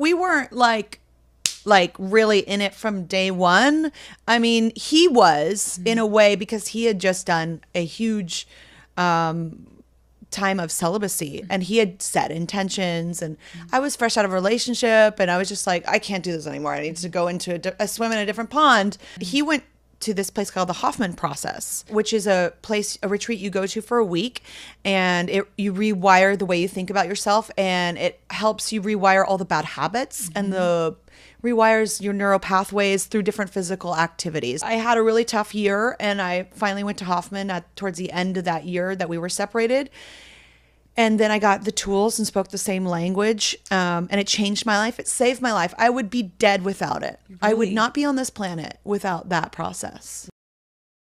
we weren't like like really in it from day one. I mean, he was mm-hmm. in a way because he had just done a huge um time of celibacy mm-hmm. and he had set intentions and mm-hmm. I was fresh out of a relationship and I was just like I can't do this anymore. I need to go into a, di- a swim in a different pond. He went to this place called the Hoffman Process, which is a place a retreat you go to for a week and it you rewire the way you think about yourself and it helps you rewire all the bad habits and the rewires your neural pathways through different physical activities. I had a really tough year and I finally went to Hoffman at towards the end of that year that we were separated. And then I got the tools and spoke the same language. Um, and it changed my life. It saved my life. I would be dead without it. I would not be on this planet without that process.